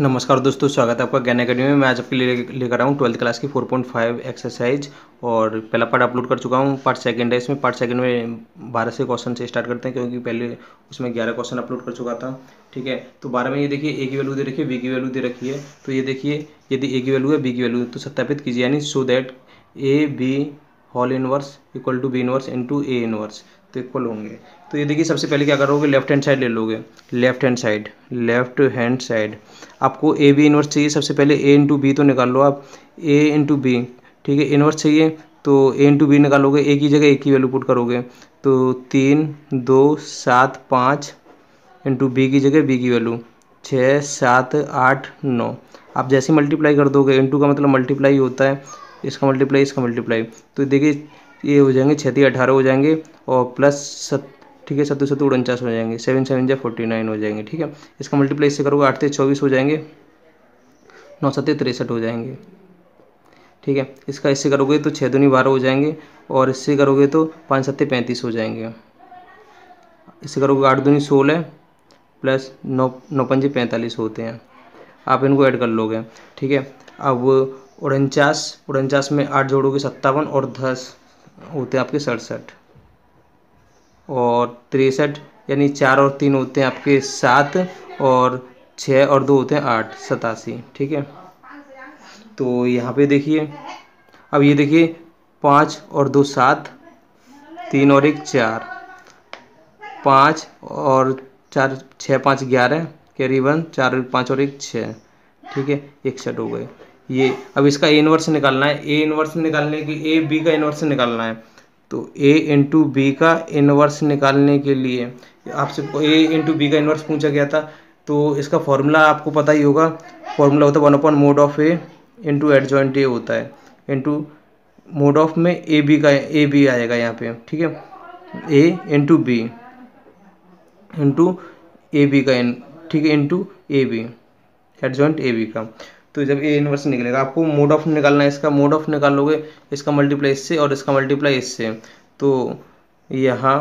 नमस्कार दोस्तों, स्वागत है आपका ज्ञान अकेडमी में। मैं आज आपके लिए लेकर आया हूँ ट्वेल्थ क्लास की 4.5 एक्सरसाइज और पहला पार्ट अपलोड कर चुका हूँ। पार्ट सेकंड है इसमें। पार्ट सेकंड में बारह से क्वेश्चन से स्टार्ट करते हैं क्योंकि पहले उसमें ग्यारह क्वेश्चन अपलोड कर चुका था। ठीक है? तो बारह में ये देखिए ए की वैल्यू दे रखी है बी की वैल्यू दे रखी है। तो ये देखिए, यदि ए की वैल्यू है बी की वैल्यू तो सत्यापित कीजिए। यानी so that A B whole inverse equal to B inverse into A inverse तो इक्वल होंगे। तो ये देखिए, सबसे पहले क्या करोगे? लेफ़्ट हैंड साइड ले लोगे। Left hand side left hand side आपको ए बी इनवर्स चाहिए। सबसे पहले ए इंटू बी तो निकाल लो आप। ए इंटू बी ठीक है? इनवर्स चाहिए तो ए इंटू बी निकालोगे। ए की जगह ए की वैल्यू पुट करोगे। तो तीन, दो, सात, पाँच इंटू बी की जगह बी की वैल्यू छः, सात, आठ, नौ। आप जैसे मल्टीप्लाई कर दोगे इंटू का मतलब मल्टीप्लाई होता है। इसका मल्टीप्लाई इसका मल्टीप्लाई तो देखिए ये हो जाएँगे छत्ती अठारह हो जाएँगे और प्लस सत, ठीक है, सत्तर सत्तर उनचास हो जाएँगे। सेवन सेवन जा फोर्टी नाइन हो जाएँगे, ठीक है? इसका मल्टीप्लाई इससे करोगे आठ से चौबीस हो जाएँगे। नौ सत्तर तिरसठ हो जाएँगे, ठीक है? इसका इससे करोगे तो छः दूनी बारह हो जाएँगे और इससे करोगे तो पाँच सत्तर पैंतीस हो जाएँगे। इससे करोगे आठ दूनी सोलह प्लस नौ नौ पंजे पैंतालीस होते हैं। आप इनको ऐड कर लोगे, ठीक है? अब उनचास उनचास में आठ जोड़ोगे सत्तावन और दस होते हैं आपके सड़सठ। और तिरसठ, यानी चार और तीन होते हैं आपके सात, और छः और दो होते हैं आठ, सतासी, ठीक है? तो यहाँ पे देखिए, अब ये देखिए, पाँच और दो सात, तीन और एक चार। पाँच और चार छः पाँच, ग्यारह करीबन चार, पाँच और एक छः ठीक है? इकसठ हो गए। ये, अब इसका ए इनवर्स निकालना है। ए इनवर्स निकालने के ए बी का इनवर्स निकालना है। तो ए इंटू बी का इनवर्स निकालने के लिए, आपसे ए इंटू बी का इनवर्स पूछा गया था। तो इसका फॉर्मूला आपको पता ही होगा। फॉर्मूला होता है one upon mod of A into adjoint A होता है। इंटू मोड ऑफ़ में ए बी का ए बी आएगा यहाँ पे, ठीक है? A into B into A B का ठीक है? Into A B adjoint A B का। तो जब ए इनवर्स निकलेगा, आपको मोड ऑफ़ निकालना है, इसका मोड ऑफ़ निकालोगे, इसका मल्टीप्लाई इससे और इसका मल्टीप्लाई इससे। तो यहाँ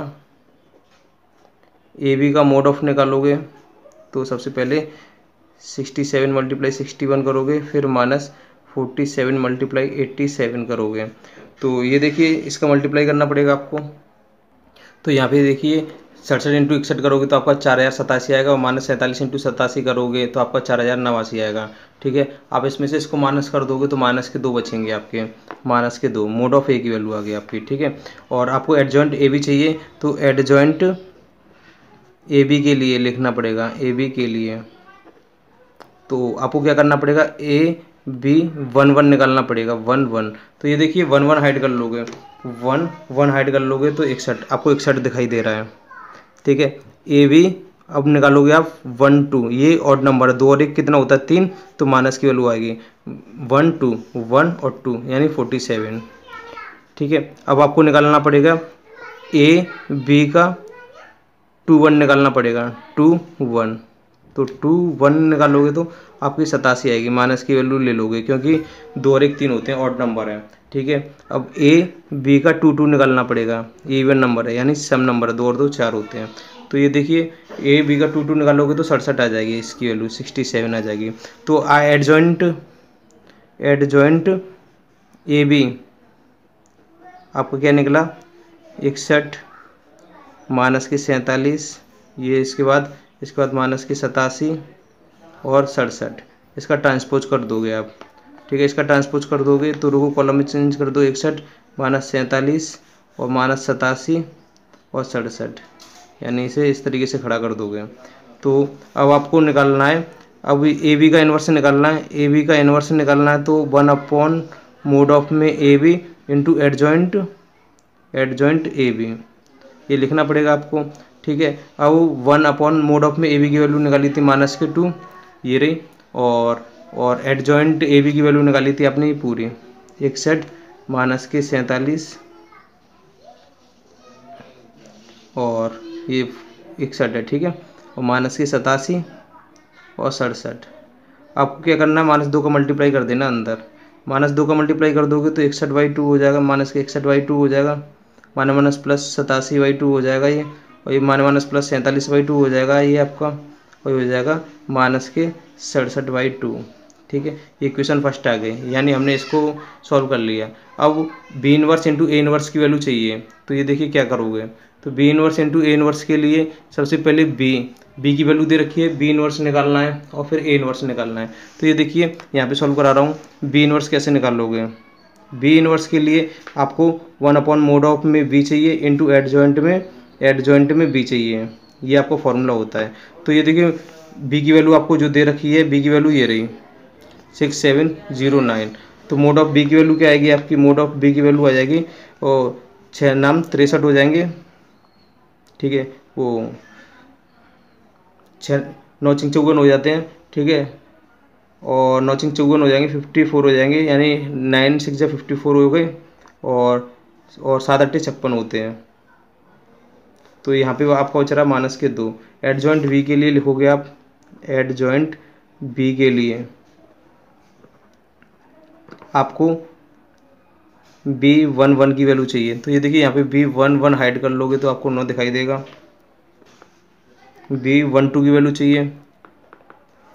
ए बी का मोड ऑफ़ निकालोगे तो सबसे पहले sixty seven multiply sixty one करोगे, फिर minus forty seven multiply eighty seven करोगे। तो ये देखिए, इसका मल्टीप्लाई करना पड़ेगा आपको। तो यहाँ पे देखिए सड़सठ इंटू इकसठ करोगे तो आपका चार हज़ार सतासी आएगा और माइनस सैंतालीस इंटू सतासी करोगे तो आपका चार हज़ार नवासी आएगा। ठीक है? आप इसमें से इसको माइनस कर दोगे तो माइनस के दो बचेंगे आपके। माइनस के दो। मोड ऑफ़ ए की वैल्यू आ गई आपकी। ठीक है? और आपको एडजॉइंट ए बी चाहिए तो एडजॉइंट ए बी के लिए लिखना पड़ेगा, ए बी के लिए। तो आपको क्या करना पड़ेगा? ए बी वन वन निकालना पड़ेगा, वन वन। तो ये देखिए, वन वन हाइड कर लोगे। वन वन हाइड कर लोगे तो इकसठ। आपको इकसठ दिखाई दे रहा है। ठीक है? ए बी अब निकालोगे आप वन टू ये ऑड नंबर है। दो और एक कितना होता है? तीन तो माइनस की वैल्यू आएगी। वन टू वन और टू यानी फोर्टी सेवन ठीक है? अब आपको निकालना पड़ेगा। ए बी का टू वन निकालना पड़ेगा। टू वन तो टू वन निकालोगे तो आपकी सतासी आएगी। माइनस की वैल्यू ले लोगे, क्योंकि दो और एक तीन होते हैं ऑड नंबर है। ठीक है? अब ए बी का टू टू निकालना पड़ेगा। ये इवन नंबर है, यानी सम नंबर है। दो और दो चार होते हैं। तो ये देखिए ए बी का टू टू निकालोगे तो सड़सठ आ जाएगी। इसकी वैल्यू सिक्सटी सेवन आ जाएगी। तो आ adjoint adjoint A B आपका क्या निकला? इकसठ माइनस की सैंतालीस। ये इसके बाद इसके बाद माइनस की सतासी और सड़सठ। इसका ट्रांसपोज कर दोगे आप। ठीक है, इसका ट्रांसपोज कर दोगे तो रो कॉलम में चेंज कर दो, इकसठ, माइनस सैंतालीस और माइनस सतासी और सड़सठ। यानी इसे इस तरीके से खड़ा कर दोगे। तो अब आपको निकालना है। अब ए बी का इन्वर्स निकालना है। ए बी का इन्वर्स निकालना है तो वन अपॉन मोड ऑफ़ में A B into adjoint adjoint A B. ये लिखना पड़ेगा आपको। ठीक है, अब वन अपॉन मोड ऑफ़ में ए बी की वैल्यू निकाली थी माइनस के टू, ये रही। और और एड जॉइंट ए बी की वैल्यू निकाली थी आपने पूरी। इकसठ माइनस के सैंतालीस और ये इकसठ है, ठीक है? और माइनस के सतासी और सड़सठ। आपको क्या करना है? माइनस दो का मल्टीप्लाई कर देना अंदर। माइनस दो का मल्टीप्लाई कर दोगे तो इकसठ बाई टू हो जाएगा। माइनस के इकसठ बाई टू हो जाएगा। माइनस माइनस प्लस सतासी बाई टू हो जाएगा ये। और ये माइनस माइनस प्लस सैंतालीस बाई टू हो जाएगा ये आपका। वही हो जाएगा माइनस के सड़सठ बाई टू ठीक है? ये क्वेश्चन फ़र्स्ट आ गए। यानी हमने इसको सॉल्व कर लिया। अब B inverse into A inverse की वैल्यू चाहिए। तो ये देखिए क्या करोगे? तो B inverse into A inverse के लिए सबसे पहले बी बी की वैल्यू दे रखी है। बी इनवर्स निकालना है और फिर ए इनवर्स निकालना है। तो ये देखिए, यहाँ पे सॉल्व करा रहा हूँ। बी इनवर्स कैसे निकालोगे? बी इनवर्स के लिए आपको वन अपॉन मोड ऑफ़ में बी चाहिए इंटू एड जॉइंट में एड जॉइंट में बी चाहिए। ये आपको फॉर्मूला होता है। तो ये देखिए बी की वैल्यू आपको जो दे रखी है बी की वैल्यू ये रही। सिक्स सेवन ज़ीरो नाइन तो मोड ऑफ़ बी की वैल्यू क्या आएगी? आपकी मोड ऑफ़ बी की वैल्यू आ जाएगी और छः नाम तिरसठ हो जाएँगे। ठीक है, वो छः नौ चिंग चौवन हो जाते हैं, ठीक है? और नौ चिंग चौवन हो जाएँगे फिफ्टी फोर हो जाएँगे, यानी नाइन सिक्स या फिफ्टी फोर हो गए, और और सात अट्ठे छप्पन होते हैं। तो यहाँ पे आपका बच रहा माइनस के दो। एड जॉइंट बी के लिए लिखोगे आप एड जॉइंट बी के लिए। आपको बी वन वन की वैल्यू चाहिए। तो ये देखिए, यहाँ पे बी वन वन हाइड कर लोगे तो आपको नौ दिखाई देगा। बी वन टू की वैल्यू चाहिए।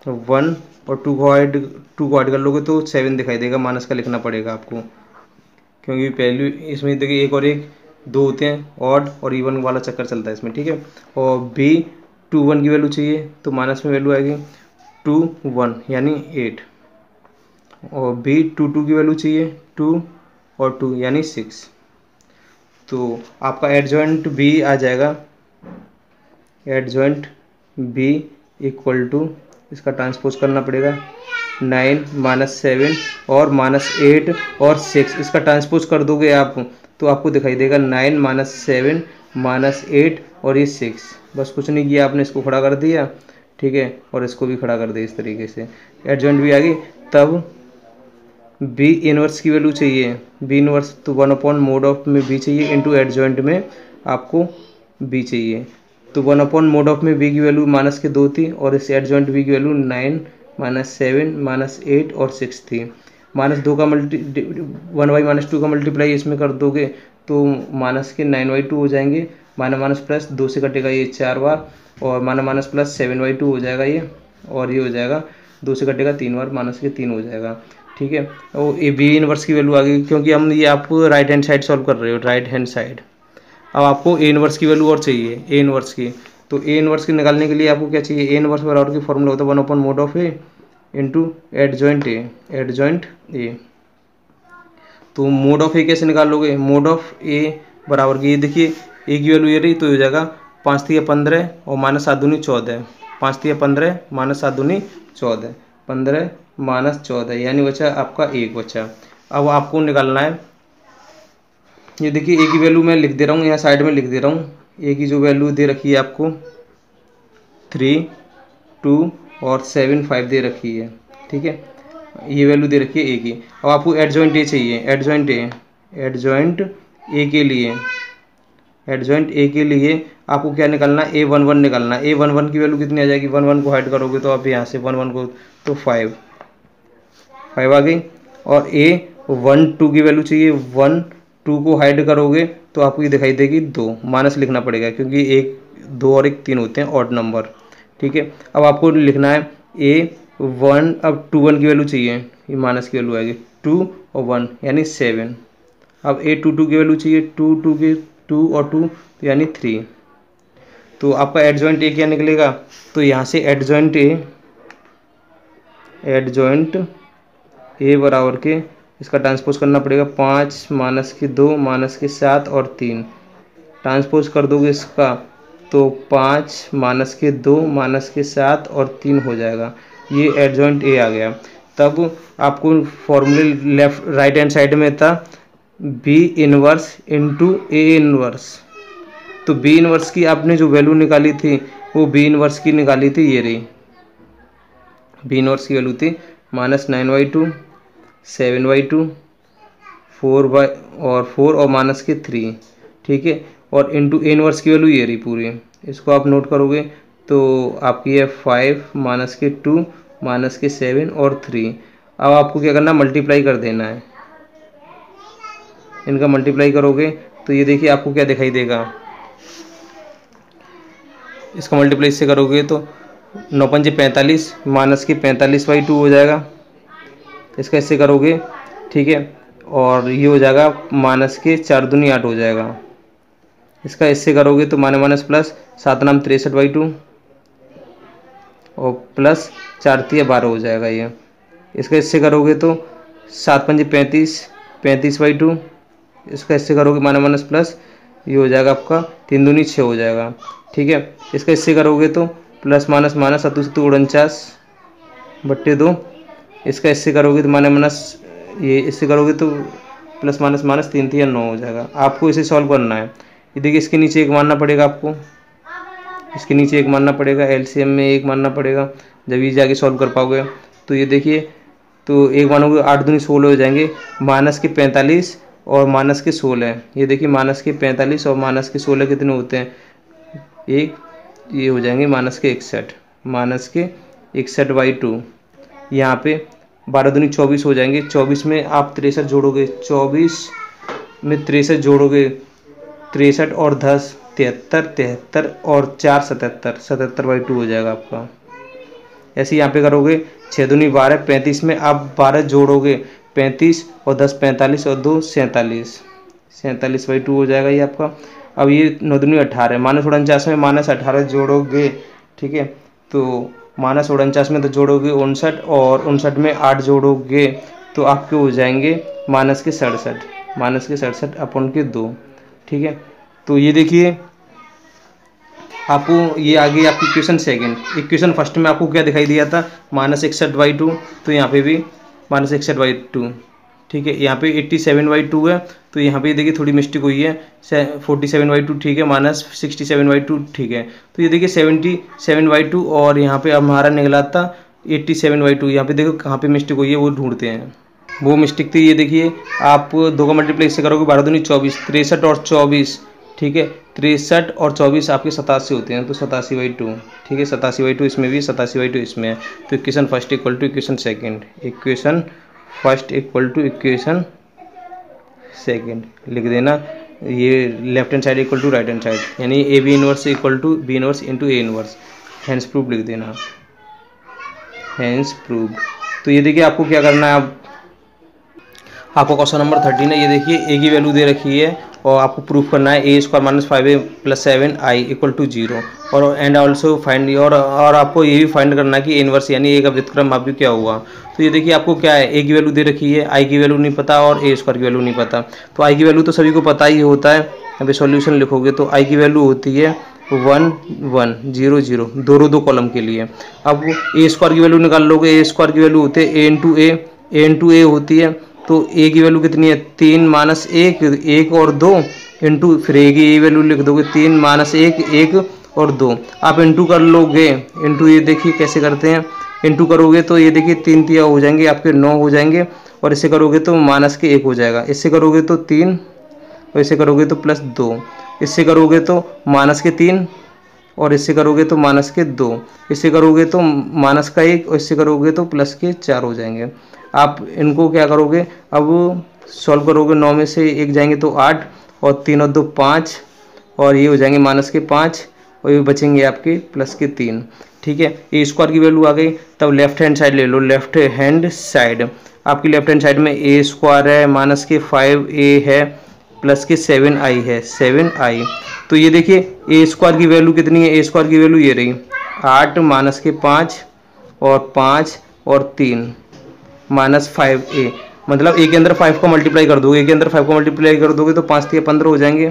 वन और टू को हाइड टू को हाइड कर लोगे तो सेवन दिखाई देगा। माइनस का लिखना पड़ेगा आपको। क्योंकि पहले इसमें देखिए, एक और एक, दो होते हैं ऑड और इवन वाला चक्कर चलता है इसमें, ठीक है? और बी टू वन की वैल्यू चाहिए तो माइनस में वैल्यू आएगी टू वन यानी एट और बी टू टू की वैल्यू चाहिए टू और टू यानी सिक्स तो आपका एडजॉइंट बी आ जाएगा। एडजॉइंट बी इक्वल टू इसका ट्रांसपोज करना पड़ेगा। नाइन माइनस सेवन और माइनस एट और सिक्स इसका ट्रांसपोज कर दोगे आप तो आपको दिखाई देगा nine minus seven minus eight और ये सिक्स बस कुछ नहीं किया आपने, इसको खड़ा कर दिया, ठीक है? और इसको भी खड़ा कर दिया इस तरीके से। एडजॉइंट भी आ गई, तब बी इनवर्स की वैल्यू चाहिए। बी इनवर्स तो वन अपॉन मोड ऑफ़ में बी चाहिए इंटू एडजॉइंट में आपको बी चाहिए। तो वन अपॉन मोड ऑफ़ में बी की वैल्यू माइनस के दो थी और इस एडजॉइंट बी की value nine minus seven minus eight और सिक्स थी। माइनस दो का multi one by minus two का मल्टीप्लाई इसमें कर दोगे तो माइनस के नाइन बाई टू हो जाएँगे। माइनस माइनस प्लस दो से कटेगा ये चार बार और minus minus plus seven by two हो जाएगा ये और ये हो जाएगा। दो से कटेगा तीन बार माइनस के तीन हो जाएगा। ठीक है? और ए बी इनवर्स की वैल्यू आ गई क्योंकि हम ये आप राइट हैंड साइड सॉल्व कर रहे हो राइट हैंड साइड अब आपको ए इनवर्स की वैल्यू और चाहिए ए इनवर्स की। तो ए इनवर्स की निकालने के लिए आपको क्या चाहिए? ए इनवर्स बराबर की फॉर्मूला होता है one upon mod of A into adjoint A adjoint A तो मोड ऑफ़ ए कैसे निकाल लोगे मोड ऑफ़ ए बराबर की, ये देखिए ए की वैल्यू ये रही तो हो जाएगा पाँच थी पंद्रह और माइनस सात दूनी चौदह। पाँच थी पंद्रह, माइनस सात दूनी चौदह। पंद्रह माइनस चौदह, यानी बचा आपका एक बचा। अब आपको निकालना है। ये देखिए ए की वैल्यू मैं लिख दे रहा हूँ, यहाँ साइड में लिख दे रहा हूँ। ए की जो वैल्यू दे रखी है आपको थ्री टू और सेवन फाइव दे रखी है। ठीक है? ये वैल्यू दे रखी है ए की अब आपको एड जॉइंट ए चाहिए। Adjoint A adjoint A के लिए। एड जॉइंट ए के लिए आपको क्या निकालना ए वन वन निकालना ए वन वन की वैल्यू कितनी आ जाएगी? वन वन को हाइड करोगे तो आप यहाँ से वन वन को तो फाइव फाइव आ गई। और ए वन टू की वैल्यू चाहिए। वन टू को हाइड करोगे तो आपको ये दिखाई देगी दो। माइनस लिखना पड़ेगा क्योंकि एक, दो और एक तीन होते हैं ऑड नंबर ठीक है? अब आपको लिखना है ए वन अब टू वन की वैल्यू चाहिए। ये माइनस की वैल्यू आएगी। टू और वन यानी सेवन अब ए टू टू की वैल्यू चाहिए। टू टू की टू और टू तो यानी थ्री तो आपका एड जॉइंट ए क्या निकलेगा? तो यहाँ से adjoint A adjoint A बराबर के, इसका ट्रांसपोज करना पड़ेगा पाँच माइनस के दो माइनस के सात और तीन। ट्रांसपोज कर दोगे इसका तो पाँच माइनस के दो माइनस के सात और तीन हो जाएगा। ये एड जॉइंट ए आ गया। तब आपको फॉर्मूले लेफ़्ट राइट हैंड साइड में था B inverse into A inverse तो बी इनवर्स की आपने जो वैल्यू निकाली थी, वो बी इनवर्स की निकाली थी, ये रही। बी इनवर्स की वैल्यू थी, minus nine by two, seven by two, four by और फोर और माइनस के थ्री, ठीक है? और इंटू ए इनवर्स की वैल्यू ये रही पूरी। इसको आप नोट करोगे तो आपकी है फाइव माइनस के टू माइनस के सेवन और थ्री अब आपको क्या करना मल्टीप्लाई कर देना है। इनका मल्टीप्लाई करोगे तो ये देखिए आपको क्या दिखाई देगा। इसका मल्टीप्लाई इससे करोगे तो नौ पंजे पैंतालीस, माइनस के पैंतालीस बाई टू हो जाएगा। इसका इससे करोगे, ठीक है? और ये हो जाएगा, माइनस के चार दुनी आठ हो जाएगा। इसका इससे करोगे तो माने माइनस प्लस सात नाम तिरसठ बाई टू, और प्लस चार तीय बारह हो जाएगा ये। इसका इससे करोगे तो सात पंजे पैंतीस पैंतीस बाई टू, इसका इससे करोगे माने माइनस प्लस, ये हो जाएगा आपका तीन दूनी छः हो जाएगा, ठीक है? इसका इससे करोगे तो प्लस माइनस माइनस सत्तू सत्तू उनचास बट्टे दो। इसका इससे करोगे तो माने माइनस ये इससे करोगे तो प्लस माइनस माइनस तीन तीन नौ हो जाएगा। आपको इसे सॉल्व करना है। ये देखिए, इसके नीचे एक मानना पड़ेगा आपको। इसके नीचे एक मानना पड़ेगा। एलसीएम में एक मानना पड़ेगा। जब ये जाके सॉल्व कर पाओगे। तो ये देखिए तो एक मानोगे आठ दूनी सोलह हो जाएँगे। माइनस के पैंतालीस और माइनस के सोलह। ये देखिए माइनस के पैंतालीस और माइनस के सोलह कितने होते हैं? एक ये हो जाएँगे माइनस के इकसठ। माइनस के इकसठ बाई टू यहाँ पे बारह दूनी चौबीस हो जाएँगे। चौबीस में आप तिरसठ जोड़ोगे। चौबीस में तिरसठ जोड़ोगे। तिरसठ और दस, तिहत्तर तिहत्तर और चार, सतहत्तर। सतहत्तर बाई टू हो जाएगा आपका। ऐसे यहाँ पे करोगे। छः दूनी बारह, पैंतीस में आप बारह जोड़ोगे। पैंतीस और दस, पैंतालीस और दो, सैंतालीस। सैंतालीस बाई टू हो जाएगा ये आपका। अब ये नौ दूनी अठारह माइनस उनचास में माइनस अठारह जोड़ोगे, ठीक है? तो माइनस उनचास में तो जोड़ोगे उनसठ और उनसठ में आठ जोड़ोगे तो आपके हो जाएँगे माइनस के सड़सठ माइनस के सड़सठ अपन के दो, ठीक है? तो ये देखिए, आपको ये आ गई आपकी इक्वेशन सेकंड इक्वेशन फ़र्स्ट में आपको क्या दिखाई दिया था? माइनस इकसठ बाई टू तो यहाँ पे भी माइनस इकसठ बाई टू ठीक है, यहाँ पे एट्टी सेवन बाई टू है तो यहाँ पे देखिए थोड़ी मिस्टेक हुई है फोर्टी सेवन बाई टू ठीक है, minus sixty seven by two ठीक है तो ये देखिए सेवेंटी सेवन बाई टू और यहाँ पे हमारा निकला था एट्टी सेवन बाई टू यहाँ पे देखो कहाँ पे मिस्टेक हुई है, वो ढूंढते हैं। वो मिस्टेक थी, ये देखिए, आप दो का मल्टीप्लाई इससे करोगे, बारह दूनी चौबीस, तिरसठ और चौबीस, ठीक है, तिरसठ और चौबीस आपके सतासी होते हैं तो सतासी बाई टू ठीक है, सतासी बाई टू इसमें भी, सतासी बाई टू इसमें है तो equation first equal to equation second equation first equal to equation second लिख देना। ये left hand side equal to right hand side, यानी A B inverse equal to B inverse into A inverse. Hence proof लिख देना। Hands proof तो ये देखिए आपको क्या करना है आप। आपको क्वेश्चन नंबर थर्टीन है, ये देखिए, ए की वैल्यू दे रखी है। और आपको प्रूफ करना है A square minus five A plus seven I equal to zero और एंड ऑल्सो फाइंड और और आपको ये भी फाइंड करना है कि इनवर्स यानी ए का व्युतक्रम आप क्या हुआ? तो ये देखिए आपको क्या है ए की वैल्यू दे रखी है आई की वैल्यू नहीं पता और ए स्क्वायर की वैल्यू नहीं पता। तो आई की वैल्यू तो सभी को पता ही होता है। अभी सॉल्यूशन लिखोगे तो आई की वैल्यू होती है वन वन ज़ीरो ज़ीरो दो दो कॉलम के लिए। अब ए स्क्वायर की वैल्यू निकाल लोगे ए स्क्वायर की वैल्यू होती है A into A A into ए होती है। तो ए की वैल्यू कितनी है? तीन माइनस एक एक और दो इंटू फिर ए की ए वैल्यू लिख दोगे, तीन माइनस एक एक और दो। आप इंटू कर लोगे। इंटू ये देखिए कैसे करते हैं। इंटू करोगे तो ये देखिए तीन तिया हो जाएँगे, आपके नौ हो जाएँगे, और इसे करोगे तो माइनस के एक हो जाएगा। इससे करोगे तो तीन, और इसे करोगे तो प्लस दो। इससे करोगे तो माइनस के तीन और इससे करोगे तो माइनस के दो। इससे करोगे तो माइनस का एक, और इससे करोगे तो प्लस के चार हो जाएँगे। आप इनको क्या करोगे? अब सॉल्व करोगे, नौ में से एक जाएँगे तो आठ, और तीन और दो पाँच, और ये हो जाएँगे माइनस के पाँच, और ये बचेंगे आपके प्लस के तीन। ठीक है? ए स्क्वायर की वैल्यू आ गई। तब लेफ़्ट हैंड साइड ले लो। लेफ़्ट हैंड साइड आपकी लेफ़्ट हैंड साइड में ए स्क्वायर है माइनस के फाइव ए है। प्लस के सेवन आई है, सेवन आई। तो ये देखिए, ए स्क्वायर की वैल्यू कितनी है? ए स्क्वायर की वैल्यू ये रही। आठ माइनस के पाँच और पाँच और तीन माइनस फाइव ए। मतलब ए के अंदर फाइव को मल्टीप्लाई कर दोगे, ए के अंदर फाइव को मल्टीप्लाई कर दोगे तो पाँच तीन पंद्रह हो जाएँगे।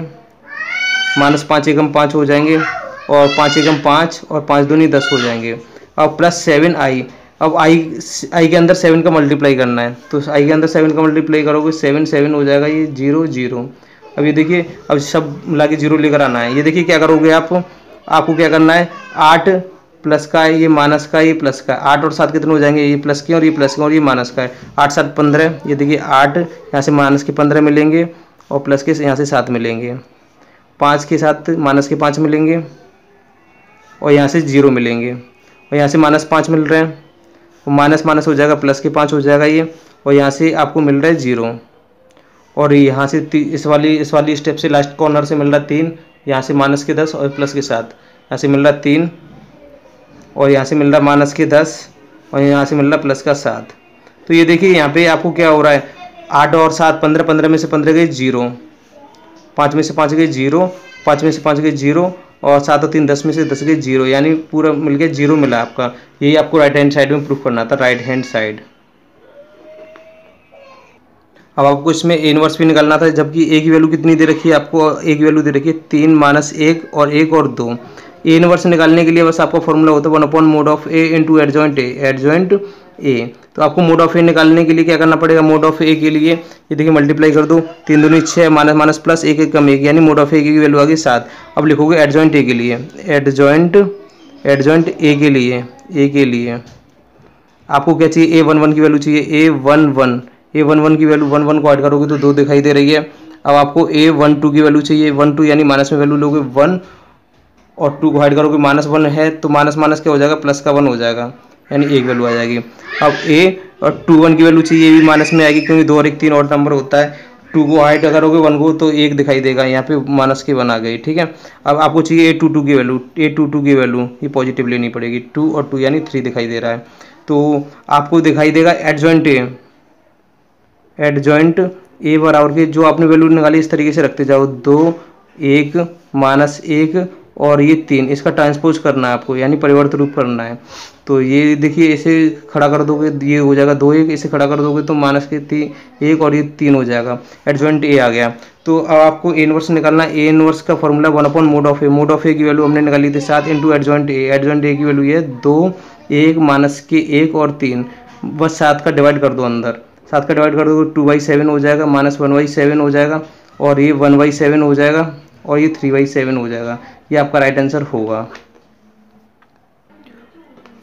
माइनस पाँच एकम पाँच हो जाएँगे और पाँच एकम पाँच और पाँच दूनी दस हो जाएँगे। और प्लस सेवन आई अब आई आई के अंदर सेवन का मल्टीप्लाई करना है। तो आई के अंदर सेवन का मल्टीप्लाई करोगे सेवन सेवन हो जाएगा ये ज़ीरो ज़ीरो अब ये देखिए, अब सब मिला के ज़ीरो लेकर आना है। ये देखिए क्या करोगे आप? आपको क्या करना है? आठ प्लस का है, ये माइनस का ये प्लस का आठ और सात कितने हो जाएँगे? ये प्लस के और ये प्लस के और ये माइनस का है। आठ, सात, पंद्रह। ये देखिए, आठ, यहाँ से माइनस के पंद्रह मिलेंगे और प्लस के यहाँ से सात मिलेंगे। पाँच के साथ माइनस के पाँच मिलेंगे और यहाँ से ज़ीरो मिलेंगे। और यहाँ से माइनस पाँच मिल रहे हैं। और माइनस माइनस हो जाएगा, प्लस के पाँच हो जाएगा ये, और यहाँ से आपको मिल रहा है ज़ीरो। और यहाँ से इस वाली इस वाली स्टेप से लास्ट कॉर्नर से मिल रहा है तीन, यहाँ से माइनस के दस और प्लस के सात। यहाँ से मिल रहा है तीन, और यहाँ से मिल रहा माइनस के दस, और यहाँ से मिल रहा प्लस का सात। तो ये देखिए, यहाँ पे आपको क्या हो रहा है? आठ और सात, पंद्रह पंद्रह में से पंद्रह गए ज़ीरो। पाँच में से पाँच गए ज़ीरो, पाँच में से पाँच गए ज़ीरो और सात और तीन दस में से दस गए ज़ीरो, यानी पूरा मिल गया ज़ीरो मिला आपका। यही आपको राइट हैंड साइड में प्रूफ करना था राइट हैंड साइड अब आपको इसमें इनवर्स भी निकालना था, जबकि ए की वैल्यू कितनी दे रखी है आपको? ए की वैल्यू दे रखी है तीन माइनस एक और एक और दो। ए इनवर्स निकालने के लिए बस आपका फॉर्मूला होता है one upon mod of A into adjoint A adjoint A तो आपको मोड ऑफ़ ए निकालने के लिए क्या करना पड़ेगा? मोड ऑफ़ ए के लिए, ये देखिए मल्टीप्लाई कर दो। तीन दूनी छः माइनस माइनस प्लस एक एक कम एक, यानी मोड ऑफ़ ए की वैल्यू आ गई सात। अब लिखोगे एडजॉइंट ए के लिए। एडजॉइंट एडजॉइंट ए के लिए ए के लिए। आपको क्या चाहिए? ए वन वन की वैल्यू चाहिए। A one one A one one की वैल्यू वन वन को ऐड करोगे तो दो दिखाई दे रही है। अब आपको ए वन टू की वैल्यू चाहिए। वन टू यानी माइनस में वैल्यू लोगे वन और टू को हाइड करोगे माइनस वन है तो माइनस माइनस क्या हो जाएगा? प्लस का वन हो जाएगा। यानी एक वैल्यू आ जाएगी। अब ए और टू वन की वैल्यू चाहिए, ये भी माइनस में आएगी क्योंकि दो और एक तीन और नंबर होता है। टू को हाइड करोगे वन को तो एक दिखाई देगा। यहाँ पे माइनस के वन आ गई, ठीक है? अब आपको चाहिए ए टू टू की वैल्यू ए टू टू की वैल्यू ये पॉजिटिव लेनी पड़ेगी। टू और टू यानी थ्री दिखाई दे रहा है। तो आपको दिखाई देगा एडजॉइंट ए एडजॉइंट ए बराबर के जो आपने वैल्यू निकाली, इस तरीके से रखते जाओ। दो, एक माइनस एक और ये तीन, इसका ट्रांसपोज करना है आपको, यानी परिवर्तन रूप करना है। तो ये देखिए, इसे खड़ा कर दोगे, ये हो जाएगा दो एक, इसे खड़ा कर दोगे तो माइनस के तीन एक और ये तीन हो जाएगा। एडजॉइंट ए आ गया। तो अब आपको ए इनवर्स निकालना ए इनवर्स का formula one upon mod of A mod of A की वैल्यू हमने निकाली थी सात into adjoint A adjoint A की वैल्यू ये दो, एक माइनस के एक और तीन। बस सात का डिवाइड कर दो अंदर। सात का डिवाइड कर दो टू बाई सेवन हो जाएगा, माइनस वन बाई सेवन हो जाएगा, और ये वन बाई सेवन हो जाएगा, और ये थ्री बाई सेवन हो जाएगा। ये आपका राइट आंसर होगा।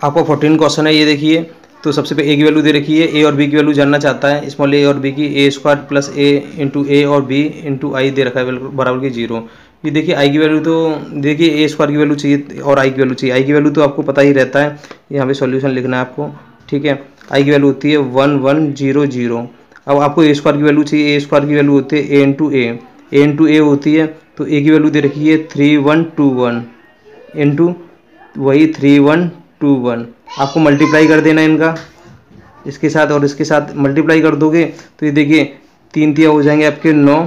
आपका फोर्टीन क्वेश्चन है, ये देखिए। तो सबसे पहले ए की वैल्यू दे रखी है ए और बी की वैल्यू जानना चाहता है। स्मॉल ए और बी की A square plus A into A और बी इंटू आई दे रखा है बराबर की ज़ीरो ये देखिए आई की वैल्यू तो देखिए ए स्क्वायर की वैल्यू चाहिए और आई की वैल्यू चाहिए। आई की वैल्यू तो आपको पता ही रहता है। यहाँ पे सॉल्यूशन लिखना है आपको, ठीक है? आई की वैल्यू होती है वन वन ज़ीरो ज़ीरो अब आपको ए स्क्वायर की वैल्यू चाहिए। ए स्क्वायर की वैल्यू होती है A into A A into ए होती है तो ए की वैल्यू दे रखी है three one two one into वही थ्री वन टू वन आपको मल्टीप्लाई कर देना इनका। इसके साथ और इसके साथ मल्टीप्लाई कर दोगे तो ये देखिए, तीन तिया हो जाएँगे आपके नौ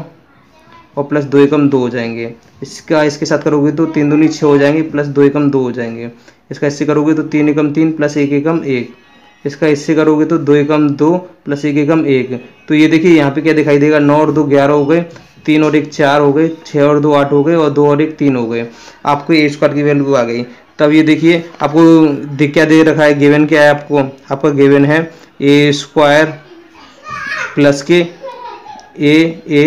और प्लस दो एकम दो हो जाएँगे। इसका, इसके साथ करोगे तो तीन दूनी छः हो जाएँगे प्लस दो एकम दो हो जाएँगे। इसका इससे करोगे तो तीन एकम तीन प्लस एक एकम एक। इसका इससे करोगे तो दो एकम दो प्लस एक एकम एक। तो ये देखिए, यहाँ पे क्या दिखाई देगा? नौ और दो ग्यारह हो गए। तीन और एक चार हो गए छः और दो आठ हो गए और दो और एक तीन हो गए। आपको ए स्क्वायर की वैल्यू आ गई। तब ये देखिए, आपको दिख क्या दे रखा है गेवन क्या है आपको? आपका गेवन है ए स्क्वायर प्लस के ए ए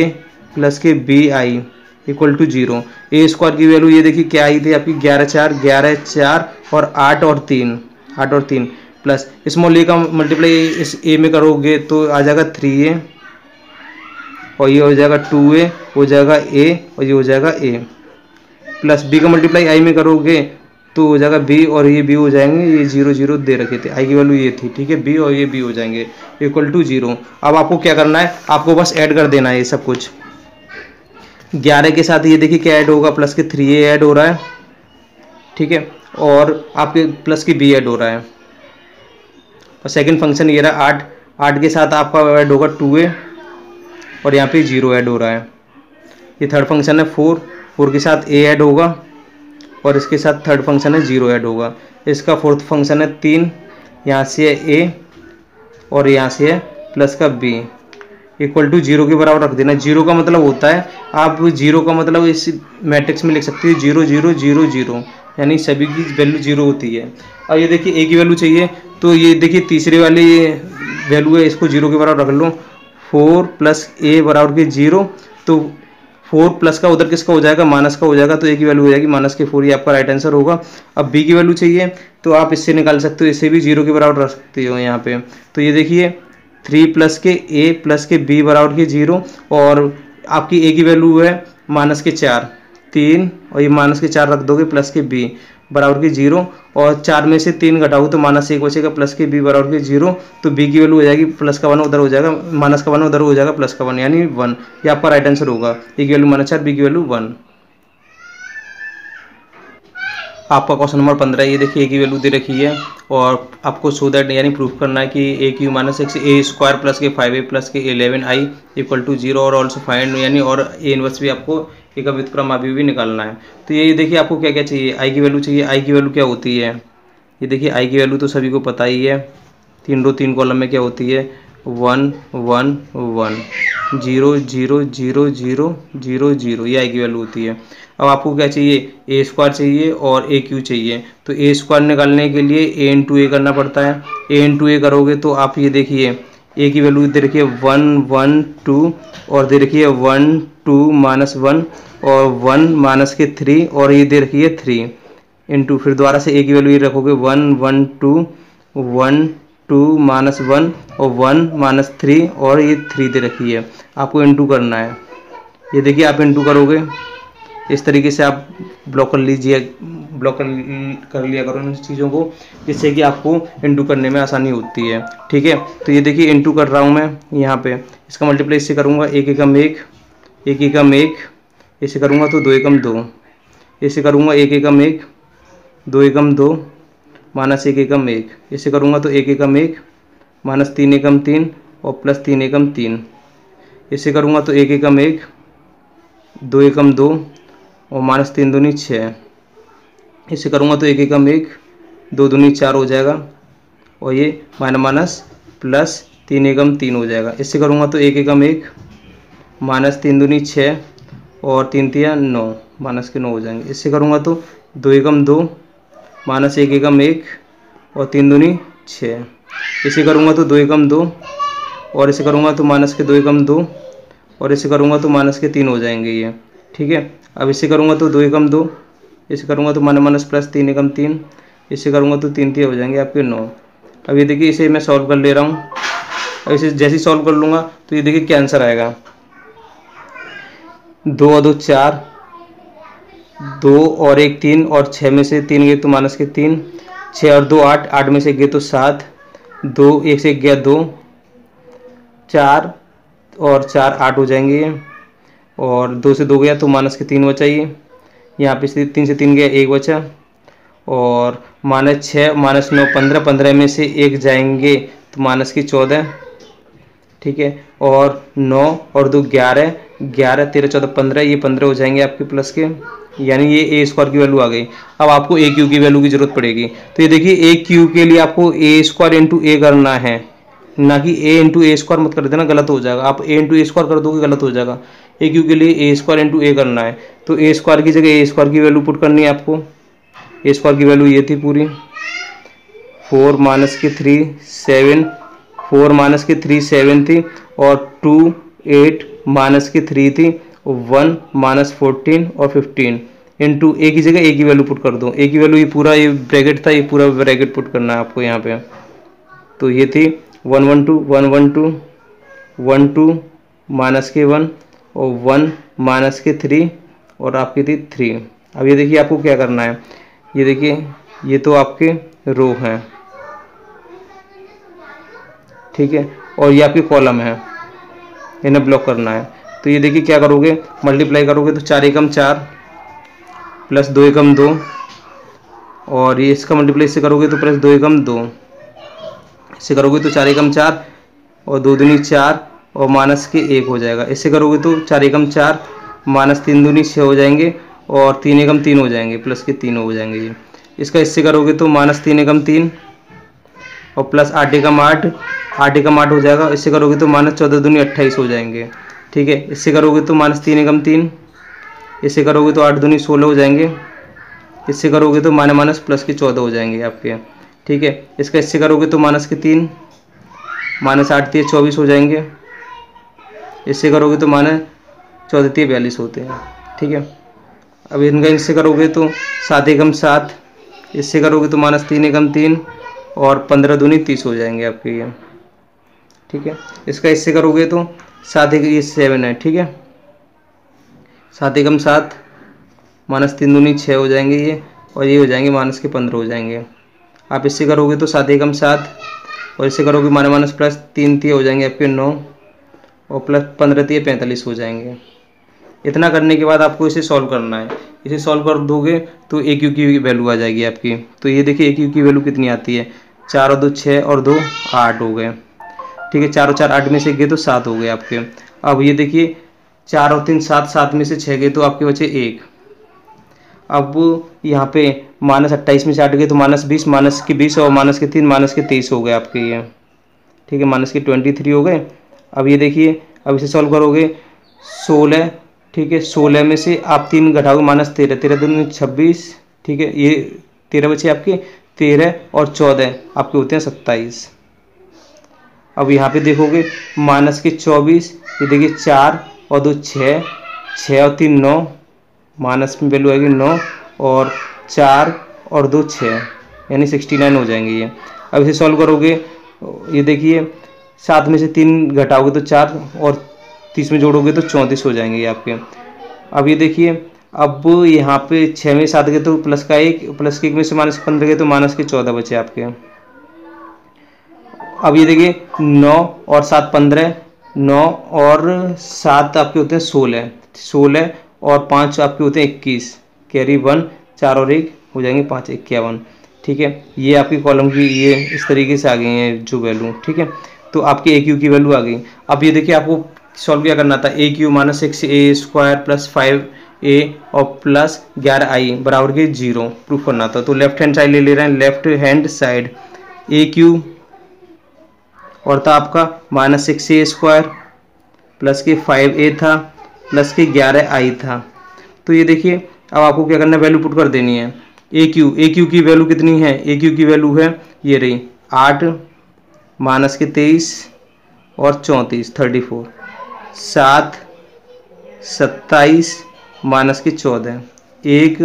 प्लस के B I equal to zero A square की वैल्यू ये देखिए क्या आई थी आपकी? ग्यारह चार ग्यारह चार और आठ और तीन, आठ और तीन प्लस स्मॉल ए का मल्टीप्लाई इस ए में करोगे तो आ जाएगा थ्री ए और ये हो जाएगा टू ए, हो जाएगा ए और ये हो जाएगा ए। प्लस बी का मल्टीप्लाई आई में करोगे तो हो जाएगा बी और ये बी हो जाएँगे, ये ज़ीरो ज़ीरो दे रखे थे। आई की वैल्यू ये थी, ठीक है? बी और ये बी हो जाएँगे इक्वल टू ज़ीरो अब आपको क्या करना है? आपको बस ऐड कर देना है ये सब कुछ। ग्यारह के साथ ये देखिए क्या ऐड होगा प्लस के थ्री ए ऐड हो रहा है, ठीक है? और आपके प्लस की बी ऐड हो रहा है। और सेकंड फ़ंक्शन ये रहा आठ। आठ के साथ आपका ऐड होगा टू ए। और यहाँ पे ज़ीरो ऐड हो रहा है। ये थर्ड फ़ंक्शन है फोर फोर के साथ ए ऐड होगा और इसके साथ थर्ड फ़ंक्शन है ज़ीरो ऐड होगा। इसका फोर्थ फ़ंक्शन है तीन, यहाँ से है ए और यहाँ से है प्लस का बी इक्वल टू ज़ीरो के बराबर रख देना। ज़ीरो का मतलब होता है, आप ज़ीरो का मतलब इस मैट्रिक्स में लिख सकते हैं ज़ीरो ज़ीरो ज़ीरो ज़ीरो यानी सभी की वैल्यू ज़ीरो होती है। और ये देखिए ए की वैल्यू चाहिए तो ये देखिए तीसरे वाली वैल्यू है, इसको ज़ीरो के बराबर रख लो। फोर प्लस ए बराबर के ज़ीरो तो फोर प्लस का उधर किसका हो जाएगा? माइनस का हो जाएगा तो ए की वैल्यू हो जाएगी माइनस के फोर, ये आपका राइट आंसर होगा। अब बी की वैल्यू चाहिए तो आप इससे निकाल सकते हो, इसे भी ज़ीरो के बराबर रख सकते हो यहाँ पे। तो ये देखिए थ्री प्लस के ए प्लस के बी बराबर के ज़ीरो, और आपकी ए की वैल्यू है माइनस के चार। तीन और ये माइनस के चार रख दोगे, प्लस के बी, बराबर की ज़ीरो, और चार में से तीन घटाओ तो माइनस एक बचेगा, प्लस के बी बराबर की ज़ीरो तो बी की वैल्यू हो जाएगी, प्लस का वन उधर हो जाएगा, माइनस का वन उधर हो जाएगा, प्लस का वन, यानी वन। ये आपका राइट आंसर होगा। ए की वैल्यू माइनस चार, बी की वैल्यू वन। आपका क्वेश्चन नंबर पंद्रह, ये देखिए, ए की वैल्यू दे रखी है, और आपको सो दैट यानी प्रूफ करना है कि A cube minus X A square plus के फाइव ए प्लस के eleven I equal to zero और ऑल्सो फाइंड यानी और ए इनवर्स भी आपको एक व्युतक्रम अभी भी निकालना है। तो ये देखिए आपको क्या क्या चाहिए? आई की वैल्यू चाहिए। आई की वैल्यू क्या होती है? ये देखिए आई की वैल्यू तो सभी को पता ही है। तीन रो तीन कॉलम में क्या होती है? One one one zero zero zero zero zero zero ये आई की वैल्यू होती है। अब आपको क्या चाहिए? ए स्क्वायर चाहिए और ए क्यू चाहिए। तो ए स्क्वायर निकालने के लिए ए इन टू ए करना पड़ता है। ए इन टू ए करोगे तो आप ये देखिए ए की वैल्यू दे रखिए वन वन टू और दे रखिए वन टू माइनस वन और वन माइनस के थ्री और ये दे रखिए थ्री इंटू फिर दोबारा से ए की वैल्यू ये रखोगे one one two one two minus one और वन माइनस थ्री और ये थ्री दे रखी है. आपको इंटू करना है. ये देखिए आप इंटू करोगे. इस तरीके से आप ब्लॉक कर लीजिए. ब्लॉक कर, कर लिया करो इन चीज़ों को जिससे कि आपको इंटू करने में आसानी होती है ठीक है तो ये देखिए इंटू कर रहा हूँ मैं यहाँ पे इसका मल्टीप्लाई इससे करूँगा एक एकम एक एक एकम एक इसे करूँगा तो दो एकम दो इसे करूँगा एक एकम एक दो एकम दो माइनस एक एकम एक इसे करूँगा तो एक एकम एक माइनस तीन एकम तीन और प्लस तीन एकम तीन इसे करूँगा तो एक एकम एक दो एकम दो और माइनस तीन दूनी छः इसे करूँगा तो एक एकम एक, दो दूनी चार हो जाएगा। और ये माइनस माइनस प्लस तीन एकम तीन हो जाएगा। इससे करूँगा तो एक एकम एक, माइनस तीन दूनी छः और तीन तिया नौ, माइनस के नौ हो जाएँगे। इससे करूँगा तो दो एकम दो, माइनस एक एकम एक और तीन दूनी छः इसे करूँगा तो दो एकम दो, और इसे करूँगा तो माइनस के दो एकम दो, और इसे करूँगा तो माइनस के तीन हो जाएँगे ये। ठीक है? अब इसे करूँगा तो दो एकम दो इसे करूँगा तो माइनस माइनस प्लस तीन एकम तीन, इसे करूँगा तो तीन तीन हो जाएँगे आपके नौ। अब ये देखिए, इसे मैं सॉल्व कर ले रहा हूँ। अब इसे जैसे ही सॉल्व कर लूँगा तो ये देखिए क्या आंसर आएगा। दो और दो चार, दो और एक तीन, और छः में से तीन गए तो माइनस के तीन छः और दो आठ आठ में से गए तो सात, दो एक से गया दो, चार और चार आठ हो जाएँगे, और दो से दो गया तो माइनस के तीन बचा ये। यहाँ पे से तीन से तीन गया, एक बचा। और माइनस छः माइनस नौ, पंद्रह पंद्रह में से एक जाएँगे तो माइनस की चौदह, ठीक है? और नौ और दो, ग्यारह ग्यारह, तेरह, चौदह, पंद्रह, ये पंद्रह हो जाएँगे आपके प्लस के। यानी ये ए स्क्वायर की वैल्यू आ गई। अब आपको ए क्यू की वैल्यू की ज़रूरत पड़ेगी। तो ये देखिए ए क्यू के लिए आपको ए स्क्वायर इंटू ए करना है। ना कि ए इंटू ए स्क्वायर मत कर देना, गलत हो जाएगा। आप ए इंटू ए स्क्वायर कर दोगे, गलत हो जाएगा। ए क्यू के लिए ए स्क्वायर इंटू ए करना है। तो ए स्क्वायर की जगह ए स्क्वायर की वैल्यू पुट करनी है आपको। ए स्क्वायर की वैल्यू ये थी पूरी। फोर माइनस की थ्री सेवन फोर माइनस की थ्री सेवन थी और टू एट माइनस की थ्री थी वन माइनस फोर्टीन और फिफ्टीन इंटू ए की जगह ए की वैल्यू पुट कर दो। ए की वैल्यू ये पूरा ये ब्रैकेट था, ये पूरा ब्रैकेट पुट करना है आपको यहाँ पे। तो ये थी one one two one one two one two minus के वन और वन माइनस के थ्री और आपकी थी थ्री अब ये देखिए आपको क्या करना है? ये देखिए, ये तो आपके रो हैं। ठीक है? और ये आपकी कॉलम है। इन्हें ब्लॉक करना है। तो ये देखिए क्या करोगे? मल्टीप्लाई करोगे तो चार एकम चार प्लस दो एकम दो। और ये इसका मल्टीप्लाई इससे करोगे तो प्लस दो एकम दो। इससे करोगे तो चार एकम चार और दो दूनी चार और माइनस के एक हो जाएगा। इससे करोगे तो चार एकम चार माइनस तीन दूनी छः हो जाएँगे और तीन एकम तीन हो जाएँगे, प्लस के तीन हो जाएँगे ये इसका इससे करोगे तो माइनस तीन एकम तीन और प्लस आठ एकम आठ आठ एकम आठ हो जाएगा। इससे करोगे तो माइनस चौदह दूनी अट्ठाईस हो जाएँगे, ठीक है? इससे करोगे तो माइनस तीन एकम तीन, इससे करोगे तो आठ दूनी सोलह हो जाएँगे, इससे करोगे तो माइनस माइनस प्लस के चौदह हो जाएँगे आपके, ठीक है? इसका इससे करोगे तो माइनस के तीन, माइनस आठ तीन चौबीस हो जाएँगे, इससे करोगे तो माइनस चौदह तीन बयालीस होते हैं, ठीक है? अब इनका इससे करोगे तो सात एकम सात, इससे करोगे तो माइनस तीन एकम तीन, और पंद्रह दूनी तीस हो जाएँगे आपके ये, ठीक है? इसका इससे करोगे तो सात एक, ये सेवन है, ठीक है? सात एकम सात, माइनस तीन दूनी छः हो जाएँगे ये, और ये हो जाएँगे माइनस के पंद्रह हो जाएँगे। आप इससे करोगे तो सात एकम सात, और इससे करोगे माइनस माइनस प्लस तीन तीय हो जाएँगे आपके नौ, और प्लस पंद्रह तीन पैंतालीस हो जाएँगे। इतना करने के बाद आपको इसे सॉल्व करना है। इसे सॉल्व कर दोगे तो ए क्यू की वैल्यू आ जाएगी आपकी। तो ये देखिए ए क्यू की वैल्यू कितनी आती है? चार और दो छः और दो आठ हो गए। ठीक है, चार और चार आठ में से गए तो सात हो गए आपके। अब ये देखिए, चार और तीन सात सात में से छः गए तो आपके बचे एक। अब यहाँ पे माइनस अट्ठाईस में से आठ गए तो माइनस बीस, माइनस के बीस और माइनस के तीन, माइनस के तेईस हो गए आपके ये। ठीक है, माइनस के ट्वेंटी थ्री हो गए। अब ये देखिए, अब इसे सॉल्व करोगे, सोलह ठीक है, सोलह में से आप तीन घटाओगे माइनस तेरह तेरह दून छब्बीस, ठीक है, ये तेरह बचे आपके तेरह और चौदह, आपके होते हैं सत्ताईस। अब यहाँ पे देखोगे, माइनस के चौबीस, ये देखिए चार और दो छः छः और तीन नौ, माइनस में वैल्यू आएगी नौ और चार और दो छः यानी सिक्सटी नाइन हो जाएँगे ये। अब इसे सॉल्व करोगे, ये देखिए, सात में से तीन घटाओगे तो चार और तीस में जोड़ोगे तो चौंतीस हो जाएँगे ये आपके। अब ये देखिए, अब यहाँ पे छः में सात गए तो प्लस का एक, प्लस के एक में से माइनस पंद्रह गए तो माइनस के चौदह बचे आपके। अब ये देखिए, नौ और सात पंद्रह, नौ और सात आपके होते हैं सोलह सोलह और पाँच आपके होते हैं इक्कीस। कैरी वन, चार और एक हो जाएँगे पाँच, इक्यावन। ठीक है, ये आपकी कॉलम की, ये इस तरीके से आ गई है जो वैल्यू ठीक है तो आपके ए क्यू की वैल्यू आ गई। अब ये देखिए, आपको सॉल्व क्या करना था। A cube minus six A square plus five A और प्लस ग्यारह आई बराबर के ज़ीरो प्रूफ करना था। तो लेफ़्ट हैंड साइड ले ले रहे हैं। Left hand side A cube और था आपका minus six A square plus के फाइव ए था प्लस के ग्यारह आई था। तो ये देखिए, अब आपको क्या करना है? वैल्यू पुट कर देनी है। ए क्यू ए क्यू की वैल्यू कितनी है? ए क्यू की वैल्यू है ये रही आठ माइनस के तेईस और चौंतीस थर्टी फोर सात, सत्ताईस माइनस के चौदह, एक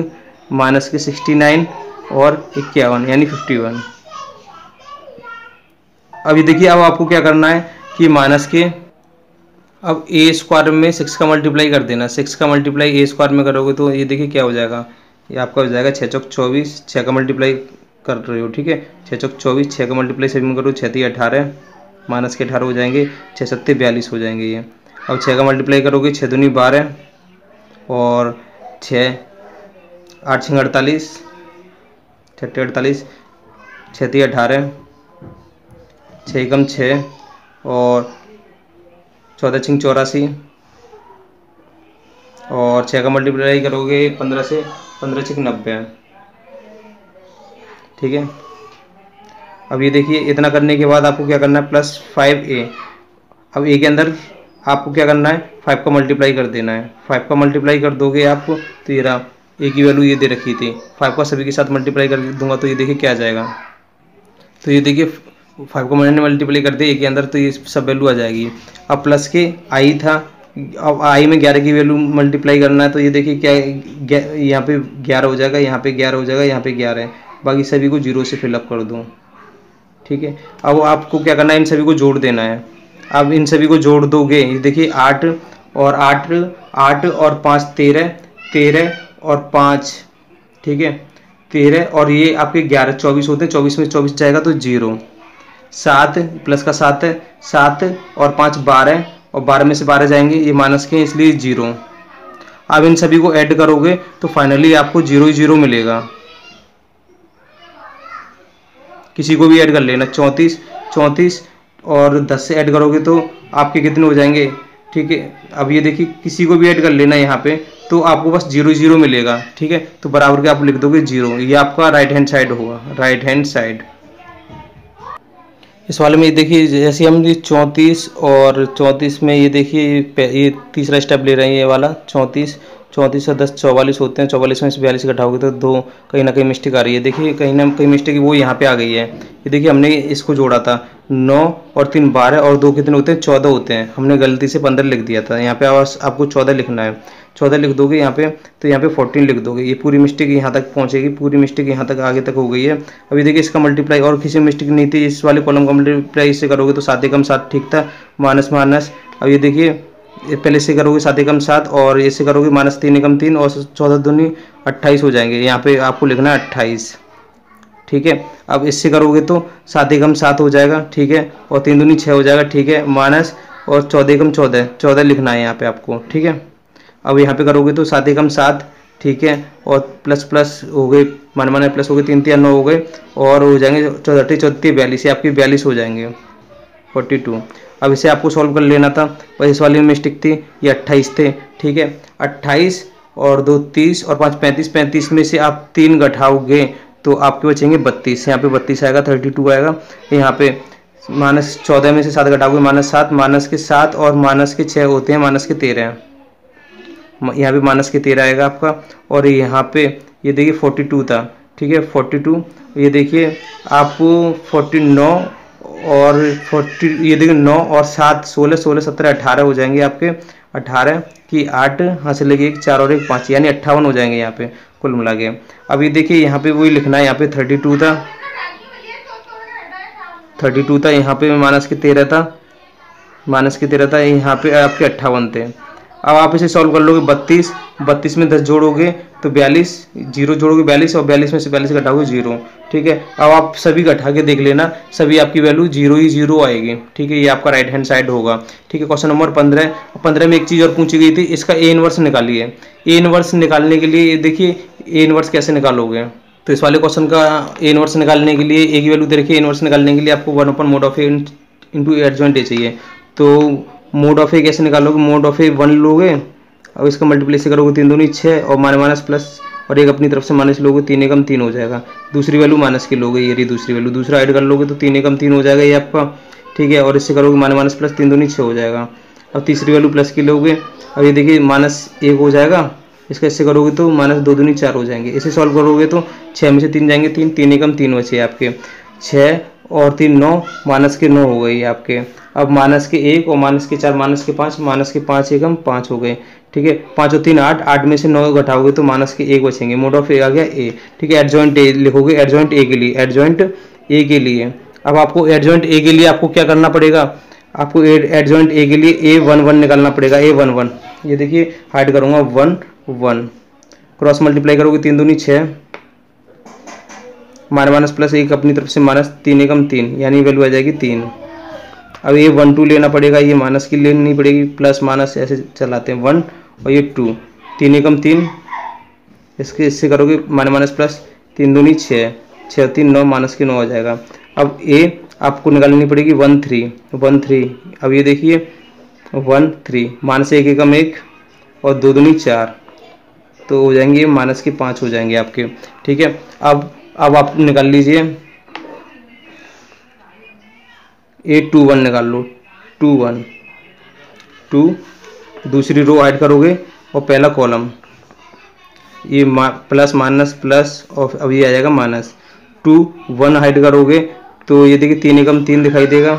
माइनस के सिक्सटी नाइन और इक्यावन, यानी फिफ्टी वन अभी देखिए, अब आपको क्या करना है कि माइनस के, अब ए स्क्वायर में सिक्स का मल्टीप्लाई कर देना। सिक्स का मल्टीप्लाई ए स्क्वायर में करोगे तो ये देखिए क्या हो जाएगा। ये आपका हो जाएगा छः चौक चौबीस छः का मल्टीप्लाई कर रहे हो, ठीक है? छः चौक चौबीस छः का मल्टीप्लाई में करो छः तीन अठारह माइनस के अठारह हो जाएँगे छः सत्ते बयालीस हो जाएँगे ये। अब छः का मल्टीप्लाई करोगे छः दूनी बारह और छः आठ छः अड़तालीस छठे अड़तालीस छः अठारह छः कम छः और चौदह छिंग चौरासी, और छः का मल्टीप्लाई करोगे पंद्रह से, पंद्रह छिंग नब्बे ठीक है? अब ये देखिए, इतना करने के बाद आपको क्या करना है? प्लस फाइव ए अब ए के अंदर आपको क्या करना है? फाइव का मल्टीप्लाई कर देना है। फाइव का मल्टीप्लाई कर दोगे आप तो ये रहा ए की वैल्यू ये दे रखी थी। फाइव का सभी के साथ मल्टीप्लाई कर दूँगा तो ये देखिए क्या आ जाएगा। तो ये देखिए फाइव को मैंने मल्टीप्लाई कर दिया ए के अंदर तो ये सब वैल्यू आ जाएगी। अब प्लस के आई था, अब आई में ग्यारह की वैल्यू मल्टीप्लाई करना है तो ये देखिए क्या यहाँ पे ग्यारह हो जाएगा, यहाँ पे ग्यारह हो जाएगा, यहाँ पे ग्यारह है। बाकी सभी को ज़ीरो से फिलअप कर दूँ। ठीक है? अब आपको क्या करना है? इन सभी को जोड़ देना है। अब इन सभी को जोड़ दोगे। देखिए, आठ और आठ आठ और पाँच, तेरह तेरह और पाँच, ठीक है? तेरह और ये आपके ग्यारह, चौबीस होते हैं। चौबीस में चौबीस जाएगा तो ज़ीरो। सात, प्लस का सात है। सात और पाँच, बारह और बारह में से बारह जाएँगे। ये माइनस के इसलिए ज़ीरो। अब इन सभी को ऐड करोगे तो फाइनली आपको ज़ीरो ही ज़ीरो मिलेगा। किसी को भी ऐड कर लेना। चौंतीस चौंतीस और दस से ऐड करोगे तो आपके कितने हो जाएँगे? ठीक है? अब ये देखिए, किसी को भी ऐड कर लेना यहाँ पे तो आपको बस ज़ीरो ज़ीरो मिलेगा, ठीक है? तो बराबर के आप लिख दोगे ज़ीरो। ये आपका राइट हैंड साइड होगा राइट हैंड साइड इस वाले में ये देखिए, जैसे हम ये चौंतीस और चौंतीस में ये देखिए, ये तीसरा स्टेप ले रहे हैं ये वाला, चौंतीस। चौंतीस से दस चौवालीस होते हैं, चौवालीस में से बयालीस घटाओगे तो दो कहीं ना कहीं मिस्टेक आ रही है। देखिए, कहीं ना कहीं मिस्टेक वो यहाँ पे आ गई है। ये देखिए, हमने इसको जोड़ा था, नौ और तीन बारह और दो कितने होते हैं? चौदह होते हैं। हमने गलती से पंद्रह लिख दिया था। यहाँ पे आपको चौदह लिखना है। चौदह लिख दोगे यहाँ पे तो यहाँ पे फोर्टीन लिख दोगे। ये पूरी मिस्टेक यहाँ तक पहुँचेगी, पूरी मिस्टेक यहाँ तक आगे तक हो गई है। अभी देखिए, इसका मल्टीप्लाई और किसी मिस्टेक नहीं थी। इस वाले कॉलम का मल्टीप्लाई इससे करोगे तो सात एकम सात ठीक था, माइनस माइनस। अब ये देखिए पहले से करोगे सात एकम सात और ऐसे करोगे माइनस तीन एकम तीन और चौदह दूनी अट्ठाईस हो जाएँगे। यहाँ पे आपको लिखना है अट्ठाईस। ठीक है? अब इससे करोगे तो सात एकम सात हो जाएगा, ठीक है? और तीन दूनी छः हो जाएगा, ठीक है? माइनस और चौदह एकम चौदह। चौदह लिखना है यहाँ पे आपको, ठीक है? अब यहाँ पे करोगे तो सात एकम सात ठीक है? और प्लस प्लस हो गए, मन माने प्लस हो गए तीन तीन, नौ हो गए और हो जाएँगे चौथी चौथी बयालीस। ये आपकी बयालीस हो जाएँगे, फोर्टी टू। अब इसे आपको सॉल्व कर लेना था। और इस वाली में मिस्टेक थी, ये अट्ठाईस थे, ठीक है? अट्ठाईस और दो तीस और पाँच, पैंतीस पैंतीस में से आप तीन घटाओगे तो आपके बचेंगे बत्तीस। यहाँ पे बत्तीस आएगा थर्टी टू आएगा। यहाँ पे माइनस चौदह में से सात घटाओगे माइनस सात माइनस के सात और माइनस के छः होते हैं माइनस के तेरह। यहाँ पे माइनस के तेरह आएगा आपका। और यहाँ पे ये देखिए फोर्टी टू था, ठीक है? फोर्टी टू ये देखिए आपको फोर्टी नौ और फोर्टी, ये देखिए नौ और सात, सोलह सोलह, सत्रह, अठारह हो जाएँगे आपके। अठारह की आठ हाँ से लेके एक, चार और एक, पाँच, यानी अट्ठावन हो जाएँगे यहाँ पे कुल मिला के। अब ये देखिए यहाँ पे वही लिखना है, यहाँ पे थर्टी टू था। थर्टी टू था, यहाँ पे माइनस के तेरह था। माइनस के तेरह था, यहाँ पे आपके अट्ठावन थे। अब आप इसे सॉल्व कर लोगे बत्तीस बत्तीस में दस जोड़ोगे तो बयालीस, ज़ीरो जोड़ोगे बयालीस और बयालीस में से बयालीस घटाओगे ज़ीरो, ठीक है? अब आप सभी घटा के देख लेना, सभी आपकी वैल्यू ज़ीरो ही ज़ीरो आएगी, ठीक है? ये आपका राइट हैंड साइड होगा, ठीक है? क्वेश्चन नंबर पंद्रह पंद्रह में एक चीज़ और पूछी गई थी, इसका ए इनवर्स निकालिए। ए इनवर्स निकालने के लिए देखिए ए इनवर्स कैसे निकालोगे? तो इस वाले क्वेश्चन का ए इनवर्स निकालने के लिए, एक ही वैल्यू दे रखिए इनवर्स निकालने के लिए आपको one upon mod of A into adjoint A चाहिए। तो मोड ऑफ़ ए कैसे निकालोगे? मोड ऑफ़ ए वन लोगे, अब इसका मल्टीप्लेस करोगे तीन दोनों छः और माइनस माइनस प्लस और एक अपनी तरफ़ से माइनस लोगे तीन एकम तीन हो जाएगा। दूसरी वैल्यू माइनस की लोगे, ये रही दूसरी वैल्यू दूसरा ऐड कर लोगे तो तीन एकम तीन हो जाएगा ये आपका, ठीक है? और इससे करोगे माइनस माइनस प्लस तीन दोनों छः हो जाएगा। अब तीसरी वैल्यू प्लस की लोगे, अब ये देखिए माइनस एक हो जाएगा, इसका इससे करोगे तो माइनस दो दूनी चार हो जाएँगे। इसे सॉल्व करोगे तो छः में से तीन जाएँगे, तीन तीन एकम तीन बचे आपके। छः और तीन नौ माइनस के नौ हो गई आपके। अब माइनस के एक और माइनस के चार माइनस के पाँच माइनस के पाँच एकम पाँच हो गए। ठीक है? पाँच और तीन आठ आठ में से नौ घटाओगे तो माइनस के एक बचेंगे। मोड ऑफ़ ए आ गया ए। ठीक है? एडजॉइंट ए लिखोगे, एडजॉइंट ए के लिए। एडजॉइंट ए के लिए। अब आपको एडजॉइंट ए के लिए आपको क्या करना पड़ेगा? आपको एडजॉइंट ए के लिए ए वन वन निकालना पड़ेगा। A one one. ये देखिए हाइड करूँगा। One one. क्रॉस मल्टीप्लाई करोगे तीन दूनी छः माइनस माइनस प्लस एक अपनी तरफ़ से माइनस तीन एकम तीन, यानी वैल्यू आ जाएगी तीन। अब ये वन टू लेना पड़ेगा, ये माइनस की लेनी पड़ेगी, प्लस माइनस ऐसे चलाते हैं वन और ये टू। तीन एकम तीन, इसके, इससे करोगे माइनस माइनस प्लस तीन दूनी छः छः तीन नौ, माइनस की नौ हो जाएगा। अब ए आपको निकालनी पड़ेगी वन थ्री वन थ्री। अब ये देखिए, वन थ्री, माइनस एक एकम एक और दो दूनी चार तो हो जाएँगे, माइनस के पाँच हो जाएँगे आपके। ठीक है, अब अब आप निकाल लीजिए। ए टू वन निकाल लो। टू वन टू दूसरी रो ऐड करोगे और पहला कॉलम ये मा, प्लस माइनस प्लस और अब ये आ जाएगा माइनस टू वन हाइड करोगे तो ये देखिए तीन एकम तीन दिखाई देगा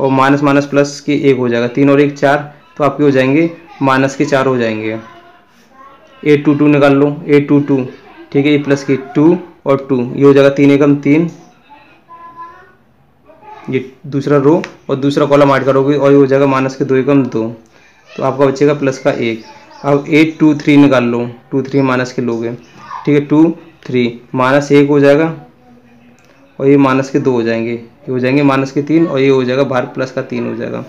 और माइनस माइनस प्लस के एक हो जाएगा। तीन और एक चार तो आपके हो जाएँगे माइनस के चार हो जाएँगे। ए टू टू निकाल लो। ए टू टू ठीक है ये प्लस की टू और टू ये हो जाएगा तीन एकम तीन. ये दूसरा रो और दूसरा कॉलम ऐड करोगे और ये हो जाएगा माइनस के दो एकम दो. तो आपका बचेगा प्लस का एक. अब एट टू थ्री निकाल लो. टू थ्री माइनस के लोगे. ठीक है टू थ्री माइनस एक हो जाएगा और ये माइनस के दो हो जाएँगे. ये हो जाएँगे माइनस के तीन और ये हो जाएगा बाहर प्लस का तीन हो जाएगा.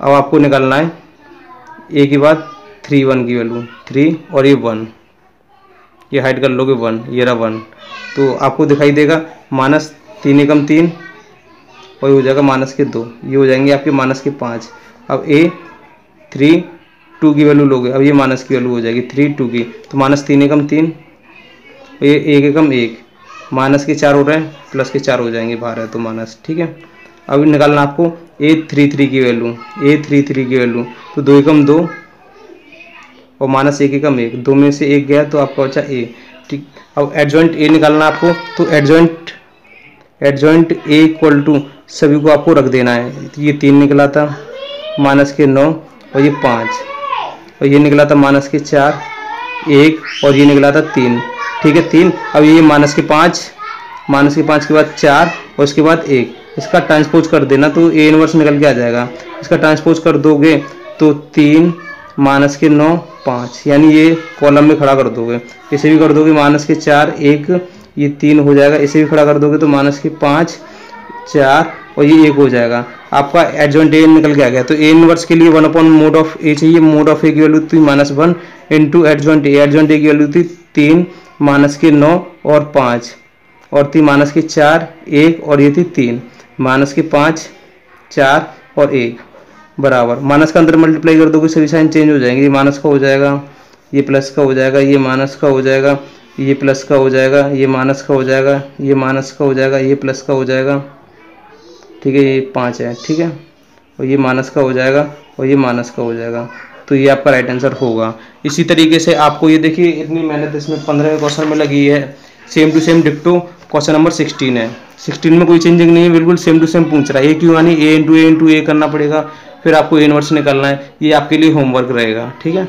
अब आपको निकालना है. ए के बाद थ्री वन की वैल्यू थ्री और ये वन ये हाइड कर लोगे वन ये रहा वन तो आपको दिखाई देगा माइनस तीन एकम तीन और ये हो जाएगा माइनस के दो। ये हो जाएँगे आपके माइनस के पाँच। अब ए थ्री टू की वैल्यू लोगे, अब ये माइनस की वैल्यू हो जाएगी थ्री टू की। तो माइनस तीन एकम तीन और ये एक एकम एक। माइनस के चार हो रहे हैं, प्लस के चार हो जाएँगे बाहर है तो माइनस ठीक है? अब निकालना आपको ए थ्री थ्री की वैल्यू ए थ्री थ्री की वैल्यू तो दो एकम दो और माइनस एक एकम एक। दो में से एक गया तो आपका बचा ए अब एडजॉइंट ए निकालना आपको तो adjoint adjoint A equal to सभी को आपको रख देना है। तो ये तीन निकला था, माइनस के नौ और ये पाँच। और ये निकला था माइनस के चार, एक, और ये निकला था तीन। ठीक है, तीन। अब ये माइनस के पाँच, माइनस के पाँच के बाद चार और उसके बाद एक। इसका ट्रांसपोज कर देना तो ए इनवर्स निकल के आ जाएगा। इसका ट्रांसपोज कर दोगे तो तीन माइनस के नौ, पाँच। यानी ये कॉलम में खड़ा कर दोगे। इसे भी कर दोगे माइनस के चार, एक, ये तीन हो जाएगा। इसे भी खड़ा कर दोगे तो माइनस के पाँच, चार और ये एक हो जाएगा। आपका एडजॉइंट ए निकल के आ गया। तो ए इनवर्स के लिए one upon mod of A चाहिए। मोड ऑफ़ ए की वैल्यू थी minus one into adjoint A adjoint A की वैल्यू थी तीन माइनस के नौ और पाँच। और थी माइनस के चार, एक और ये थी तीन। माइनस के पाँच, चार और एक। बराबर। माइनस का अंदर मल्टीप्लाई कर दोगे, सभी साइन चेंज हो जाएँगे। ये माइनस का हो जाएगा, ये प्लस का हो जाएगा, ये माइनस का हो जाएगा, ये प्लस का हो जाएगा, ये माइनस का हो जाएगा, ये माइनस का हो जाएगा, ये प्लस का हो जाएगा। ठीक है, ये पाँच है, ठीक है? और ये माइनस का हो जाएगा, और ये माइनस का हो जाएगा। तो ये आपका राइट आंसर होगा। इसी तरीके से आपको ये देखिए, इतनी मेहनत इसमें पंद्रह क्वेश्चन में लगी है। सेम टू सेम डिप्टो क्वेश्चन नंबर सिक्सटीन है। सिक्सटीन में कोई चेंजिंग नहीं है, बिल्कुल सेम टू सेम पूछ रहा है। ए क्यों यानी ए इंटू ए इंटू ए करना पड़ेगा। फिर आपको इनवर्स निकालना है। ये आपके लिए होमवर्क रहेगा, ठीक है?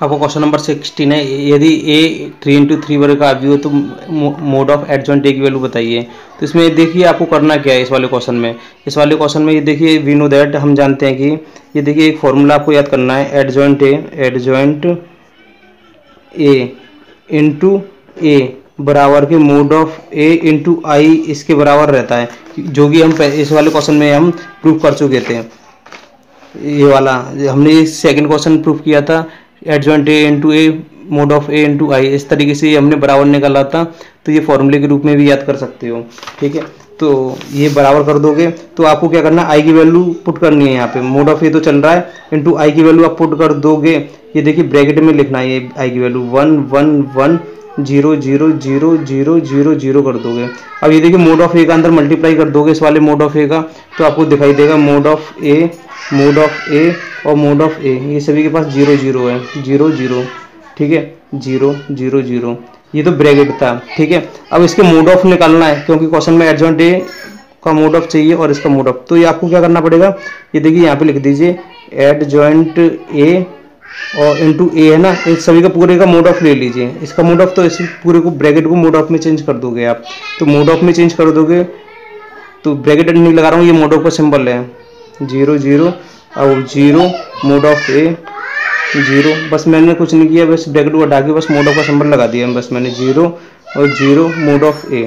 आपको क्वेश्चन नंबर सिक्सटीन है। यदि ए थ्री इंटू थ्री वर्ग का अभी हो तो मोड ऑफ़ एडजॉइंट ए की वैल्यू बताइए। तो इसमें देखिए आपको करना क्या है इस वाले क्वेश्चन में। इस वाले क्वेश्चन में ये देखिए वी नो दैट हम जानते हैं कि ये देखिए एक फॉर्मूला आपको याद करना है। Adjoint A adjoint A into A बराबर के mod of A into I इसके बराबर रहता है, जो कि हम इस वाले क्वेश्चन में हम प्रूव कर चुके थे। ये वाला, हमने सेकंड क्वेश्चन प्रूव किया था adjoint A into A mod of A into I इस तरीके से हमने बराबर निकाला था तो ये फॉर्मूले के रूप में भी याद कर सकते हो, ठीक है? तो ये बराबर कर दोगे तो आपको क्या करना आई की वैल्यू पुट करनी है यहाँ पे मोड ऑफ़ ए तो चल रहा है इंटू आई की वैल्यू आप पुट कर दोगे, ये देखिए ब्रैकेट में लिखना है ये आई की value one one one zero zero zero zero zero zero कर दोगे। अब ये देखिए मोड ऑफ़ ए का अंदर मल्टीप्लाई कर दोगे इस वाले मोड ऑफ़ ए का तो आपको दिखाई देगा mod of A mod of A और मोड ऑफ़ ए ये सभी के पास ज़ीरो ज़ीरो है, ज़ीरो ज़ीरो, ठीक है? Zero zero zero. ये तो ब्रैकेट था, ठीक है? अब इसके मोड ऑफ़ निकालना है, क्योंकि क्वेश्चन में एडजॉइंट ए का मोड ऑफ़ चाहिए और इसका मोड ऑफ़ तो ये आपको क्या करना पड़ेगा? ये देखिए यहाँ पे लिख दीजिए एड जॉइंट ए और इंटू ए है ना इस सभी का पूरे का मोड ऑफ़ ले लीजिए। इसका मोड ऑफ़ तो इस पूरे को ब्रैकेट को मोड ऑफ़ में चेंज कर दोगे आप। तो मोड ऑफ़ में चेंज कर दोगे तो ब्रैकेट नहीं लगा रहा हूँ, ये मोड ऑफ़ का सिंबल है। ज़ीरो ज़ीरो और zero mod of A zero बस मैंने कुछ नहीं किया, बस ब्रैकेट को हटा के बस मोड ऑफ़ का सिंबल लगा दिया। बस मैंने ज़ीरो और ज़ीरो मोड ऑफ़ ए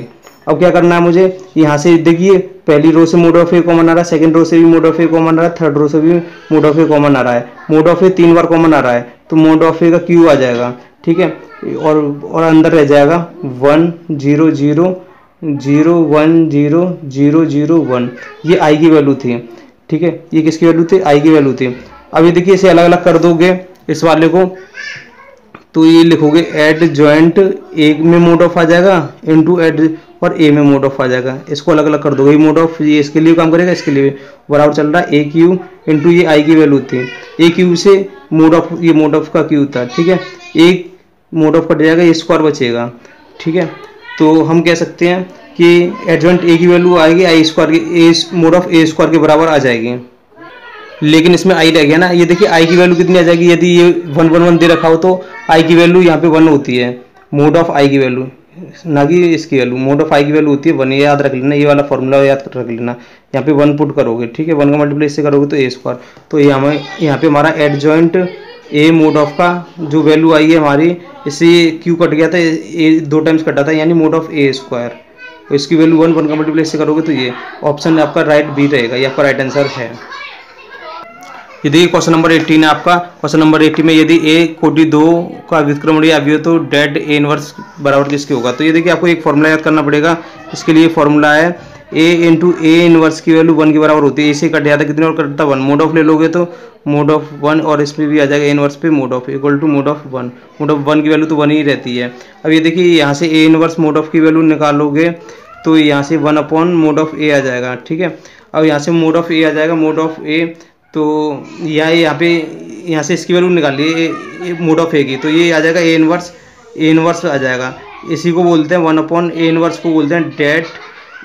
अब क्या करना है मुझे? यहाँ से देखिए, पहली रो से मोड ऑफ़ ए कॉमन आ रहा है सेकंड रो से भी मोड ऑफ़ ए कॉमन आ रहा है थर्ड रो से भी मोड ऑफ़ ए कॉमन आ रहा है। मोड ऑफ़ ए तीन बार कॉमन आ रहा है तो मोड ऑफ़ ए का क्यू आ जाएगा, ठीक है? और और अंदर रह जाएगा one zero zero zero one zero zero zero one ये आई की वैल्यू थी, ठीक है? ये किसकी वैल्यू थी? आई की वैल्यू थी। अब ये देखिए, इसे अलग अलग कर दोगे इस वाले को तो ये लिखोगे एड ज्वाइंट एक में मोड ऑफ़ आ जाएगा इनटू एड और ए में मोड ऑफ़ आ जाएगा। इसको अलग अलग कर दो। ये मोड ऑफ़ ये इसके लिए काम करेगा, इसके लिए बराबर चल रहा है। ए क्यू इंटू ये आई की वैल्यू थी। ए क्यू से मोड ऑफ़ ये मोड ऑफ़ का क्यू था, ठीक है? एक मोड ऑफ़ कट जाएगा, ये स्क्वायर बचेगा, ठीक है? तो हम कह सकते हैं कि एडजॉइंट ए की वैल्यू आएगी आई स्क्वायर की A mod of A square के बराबर आ जाएगी। लेकिन इसमें आई रह गया ना। ये देखिए आई की वैल्यू कितनी आ जाएगी? यदि ये वन वन वन दे रखा हो तो आई की वैल्यू यहाँ पे वन होती है। मोड ऑफ़ आई की वैल्यू ना कि इसकी वैल्यू मोड ऑफ़ आई की वैल्यू होती है वन ये याद रख लेना, ये वाला फॉर्मूला याद रख लेना। यहाँ पे वन पुट करोगे, ठीक है? वन का मल्टीप्लाई इससे करोगे तो ए स्क्वायर तो ये हमें, यहाँ पे हमारा adjoint A mod of का जो वैल्यू आई है हमारी इससे क्यू कट गया था ए दो टाइम्स कटा था, यानी मोड ऑफ़ ए स्क्वायर तो इसकी वैल्यू वन वन का मल्टीप्लाई से करोगे तो ये। ऑप्शन आपका राइट बी रहेगा, ये आपका राइट आंसर है। ये देखिए क्वेश्चन नंबर 18 है आपका। क्वेश्चन नंबर 18 में यदि ए कोटि दो का व्युत्क्रमणीय अवयव तो डेड ए इनवर्स बराबर किसके होगा? तो ये देखिए आपको एक फॉर्मूला याद करना पड़ेगा। इसके लिए फॉर्मूला है ए इंटू ए इनवर्स की वैल्यू वन के बराबर होती है। इसे कट जाता कितने और कटता वन मोड ऑफ़ ले लोगे तो मोड ऑफ़ वन और इसमें भी आ जाएगा। इनवर्स पे mod of equal to mod of one mod of one की वैल्यू तो वन ही रहती है। अब ये देखिए, यहाँ से ए इनवर्स मोड ऑफ़ की वैल्यू निकालोगे तो यहाँ से one upon mod of A आ जाएगा। ठीक है? अब यहाँ से मोड ऑफ़ ए आ जाएगा। मोड ऑफ़ ए तो यहाँ यहाँ पे, यहाँ से इसकी वैल्यू ये मोड ऑफ़ की। तो ये आ जाएगा ए इनवर्स ए इनवर्स आ जाएगा। इसी को बोलते हैं वन अपॉन ए इनवर्स को बोलते हैं डेट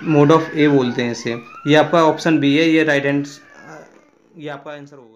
मोड ऑफ़ ए बोलते हैं इसे। ये आपका ऑप्शन बी है, ये राइट एंड ये आपका आंसर होगा।